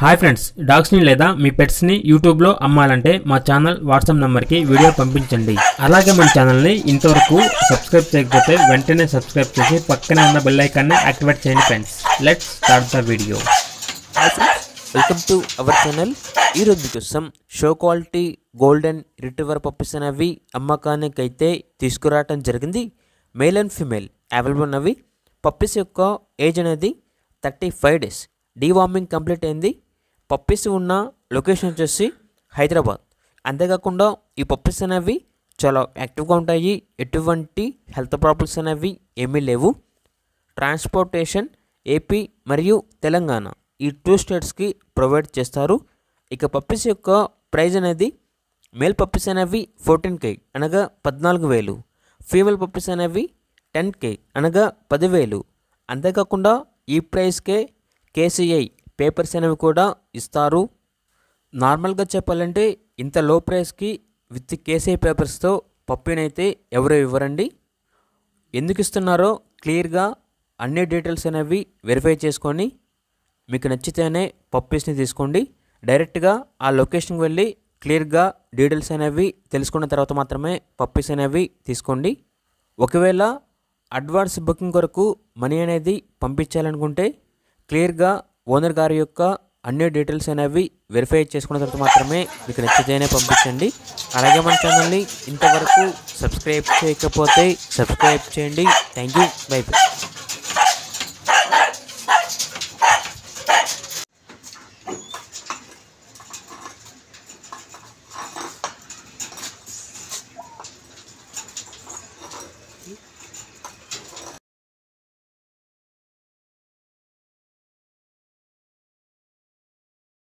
Hi friends డాగ్స్ని లేదా మీ పెట్స్ని యూట్యూబ్లో అమ్మాలంటే మా ఛానల్ వాట్సాప్ నెంబర్కి వీడియో పంపించండి. అలాగే మన ఛానల్ని ఇంతవరకు సబ్స్క్రైబ్ చేయకపోతే వెంటనే సబ్స్క్రైబ్ చేసి పక్కనే ఉన్న బెల్ ఐకాన్ని యాక్టివేట్ చేయండి friends. Let's start the video welcome to our channel ఈరోజు మీకోసం show quality golden retriever puppies అనేవి అమ్మకానికి అయితే తీసుకురావటం జరిగింది. మేల్ అండ్ ఫీమేల్ అవైలబుల్ ఉన్నవి. పప్పీస్ యొక్క ఏజ్ అనేది thirty five days deworming complete అయింది. పప్పీస్ ఉన్న లొకేషన్ వచ్చేసి హైదరాబాద్. అంతేకాకుండా ఈ పప్పీస్ అనేవి చాలా యాక్టివ్గా ఉంటాయి. ఎటువంటి హెల్త్ ప్రాబ్లమ్స్ అనేవి ఏమీ లేవు. ట్రాన్స్పోర్టేషన్ ఏపీ మరియు తెలంగాణ ఈ టూ స్టేట్స్కి ప్రొవైడ్ చేస్తారు. ఇక పప్పీస్ యొక్క ప్రైజ్ అనేది మేల్ పప్పీస్ అనేవి ఫోర్టీన్ కే అనగా పద్నాలుగు వేలు. ఫీమేల్ పప్పీస్ అనేవి టెన్ కే అనగా పదివేలు. అంతేకాకుండా ఈ ప్రైస్కే కేసీఐ పేపర్స్ అనేవి కూడా ఇస్తారు. నార్మల్గా చెప్పాలంటే ఇంత లో ప్రైస్కి విత్ కేసీఐ పేపర్స్తో పప్పీనైతే ఎవరు ఇవ్వరండి. ఎందుకు ఇస్తున్నారో క్లియర్గా అన్ని డీటెయిల్స్ అనేవి వెరిఫై చేసుకొని మీకు నచ్చితేనే పప్పీస్ని తీసుకోండి. డైరెక్ట్గా ఆ లొకేషన్కి వెళ్ళి క్లియర్గా డీటెయిల్స్ అనేవి తెలుసుకున్న తర్వాత మాత్రమే పప్పీస్ అనేవి తీసుకోండి. ఒకవేళ అడ్వాన్స్ బుకింగ్ కొరకు మనీ అనేది పంపించాలనుకుంటే క్లియర్గా ఓనర్ గారి యొక్క అన్ని డీటెయిల్స్ అనేవి వెరిఫై చేసుకున్న తర్వాత మాత్రమే మీకు నచ్చితేనే పంపించండి. అలాగే మన ఛానల్ని ఇంతవరకు సబ్స్క్రైబ్ చేయకపోతే సబ్స్క్రైబ్ చేయండి. Thank you bye bye.